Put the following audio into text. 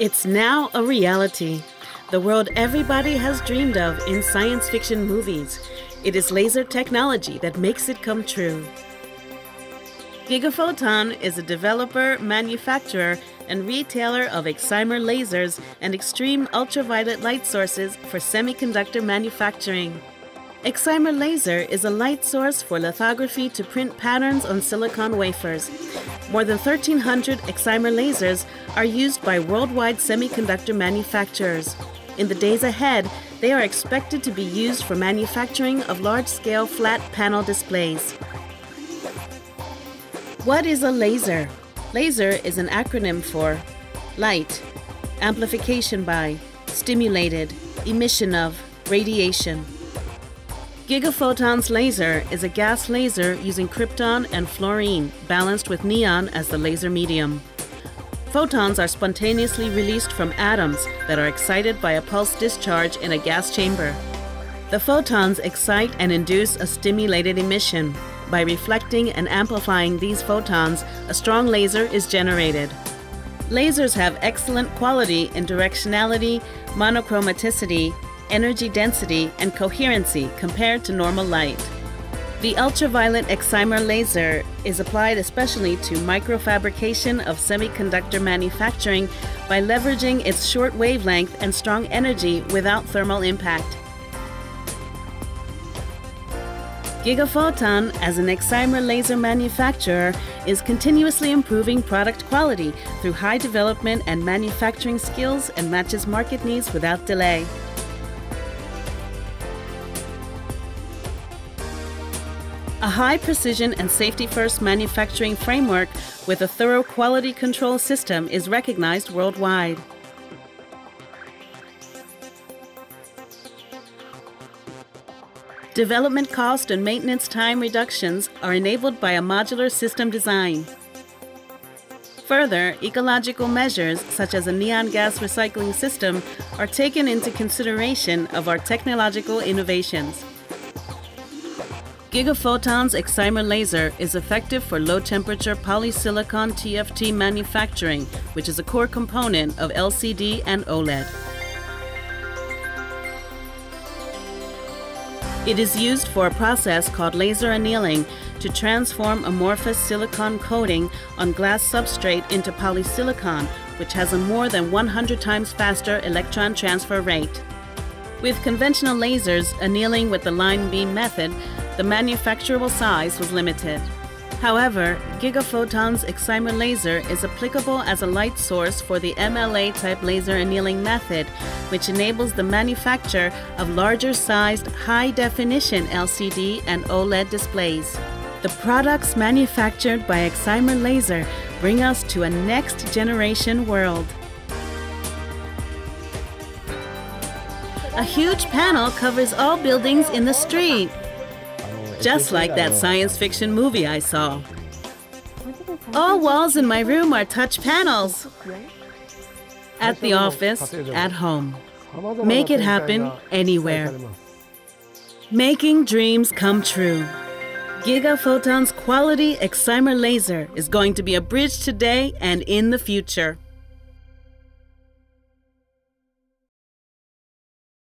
It's now a reality. The world everybody has dreamed of in science fiction movies. It is laser technology that makes it come true. Gigaphoton is a developer, manufacturer, and retailer of excimer lasers and extreme ultraviolet light sources for semiconductor manufacturing. Excimer laser is a light source for lithography to print patterns on silicon wafers. More than 1,300 Excimer lasers are used by worldwide semiconductor manufacturers. In the days ahead, they are expected to be used for manufacturing of large scale flat panel displays. What is a laser? Laser is an acronym for light, amplification by, stimulated, emission of, radiation. Gigaphoton's laser is a gas laser using krypton and fluorine balanced with neon as the laser medium. Photons are spontaneously released from atoms that are excited by a pulse discharge in a gas chamber. The photons excite and induce a stimulated emission. By reflecting and amplifying these photons, a strong laser is generated. Lasers have excellent quality in directionality, monochromaticity, energy density, and coherency compared to normal light. The ultraviolet excimer laser is applied especially to microfabrication of semiconductor manufacturing by leveraging its short wavelength and strong energy without thermal impact. Gigaphoton, as an excimer laser manufacturer, is continuously improving product quality through high development and manufacturing skills and matches market needs without delay. A high precision and safety first manufacturing framework with a thorough quality control system is recognized worldwide. Development cost and maintenance time reductions are enabled by a modular system design. Further, ecological measures such as a neon gas recycling system are taken into consideration of our technological innovations. Gigaphoton's excimer laser is effective for low temperature polysilicon TFT manufacturing, which is a core component of LCD and OLED. It is used for a process called laser annealing to transform amorphous silicon coating on glass substrate into polysilicon, which has a more than 100 times faster electron transfer rate. With conventional lasers annealing with the line beam method, the manufacturable size was limited. However, Gigaphoton's excimer laser is applicable as a light source for the MLA type laser annealing method, which enables the manufacture of larger sized, high definition LCD and OLED displays. The products manufactured by Excimer Laser bring us to a next generation world. A huge panel covers all buildings in the street just like that science fiction movie I saw. All walls in my room are touch panels. At the office, at home. Make it happen anywhere. Making dreams come true. Gigaphoton's quality excimer laser is going to be a bridge today and in the future.